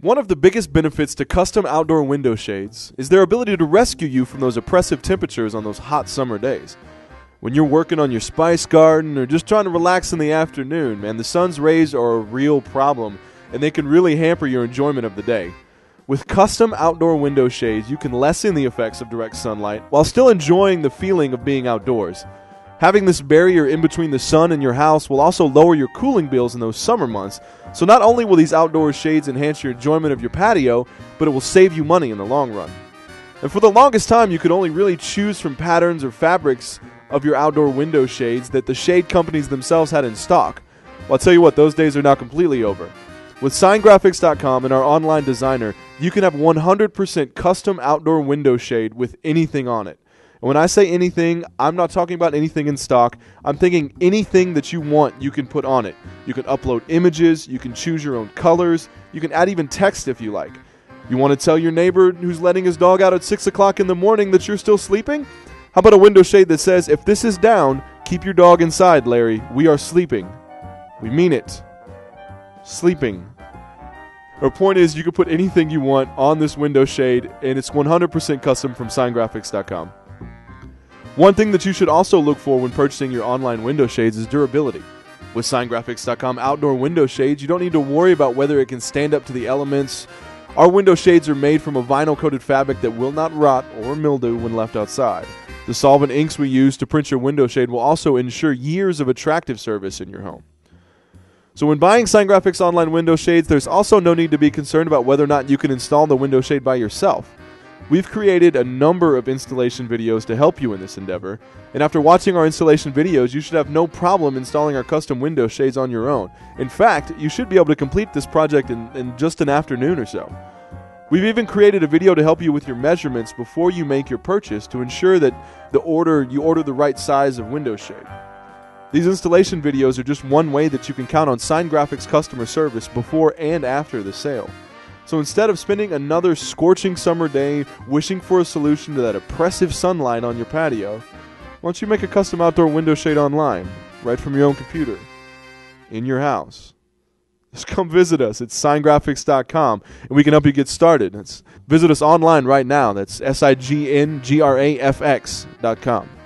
One of the biggest benefits to custom outdoor window shades is their ability to rescue you from those oppressive temperatures on those hot summer days. When you're working on your spice garden or just trying to relax in the afternoon, man, the sun's rays are a real problem and they can really hamper your enjoyment of the day. With custom outdoor window shades, you can lessen the effects of direct sunlight while still enjoying the feeling of being outdoors. Having this barrier in between the sun and your house will also lower your cooling bills in those summer months. So not only will these outdoor shades enhance your enjoyment of your patio, but it will save you money in the long run. And for the longest time, you could only really choose from patterns or fabrics of your outdoor window shades that the shade companies themselves had in stock. Well, I'll tell you what, those days are now completely over. With SignGrafx.com and our online designer, you can have 100% custom outdoor window shade with anything on it. And when I say anything, I'm not talking about anything in stock. I'm thinking anything that you want, you can put on it. You can upload images, you can choose your own colors, you can add even text if you like. You want to tell your neighbor who's letting his dog out at 6 o'clock in the morning that you're still sleeping? How about a window shade that says, if this is down, keep your dog inside, Larry. We are sleeping. We mean it. Sleeping. Our point is, you can put anything you want on this window shade, and it's 100% custom from SignGrafx.com. One thing that you should also look for when purchasing your online window shades is durability. With SignGrafx.com outdoor window shades, you don't need to worry about whether it can stand up to the elements. Our window shades are made from a vinyl coated fabric that will not rot or mildew when left outside. The solvent inks we use to print your window shade will also ensure years of attractive service in your home. So when buying SignGrafx online window shades, there's also no need to be concerned about whether or not you can install the window shade by yourself. We've created a number of installation videos to help you in this endeavor, and after watching our installation videos, you should have no problem installing our custom window shades on your own. In fact, you should be able to complete this project in, in just an afternoon or so. We've even created a video to help you with your measurements before you make your purchase to ensure that the order you order the right size of window shade. These installation videos are just one way that you can count on SignGrafx customer service before and after the sale. So instead of spending another scorching summer day wishing for a solution to that oppressive sunlight on your patio, why don't you make a custom outdoor window shade online, right from your own computer, in your house? Just come visit us at SignGrafx.com and we can help you get started. It's, visit us online right now. That's S I G N G R A F X.com.